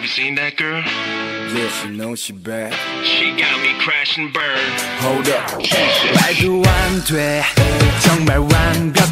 Have you seen that girl? Yes, you know she bad. She got me crashing bird. Hold up. 말도 안 돼 정말 완벽